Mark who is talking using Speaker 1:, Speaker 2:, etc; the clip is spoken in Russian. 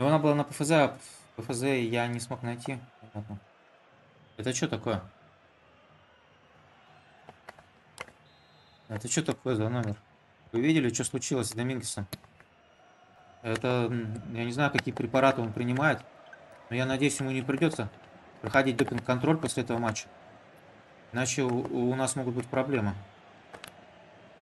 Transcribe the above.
Speaker 1: Но Она была на ПФЗ, а ПФЗ я не смог найти. Понятно. Это что такое? Это что такое за номер? Вы видели, что случилось с Домингесом? Это, я не знаю, какие препараты он принимает, но я надеюсь, ему не придется проходить допинг-контроль после этого матча. Иначе у, у нас могут быть проблемы.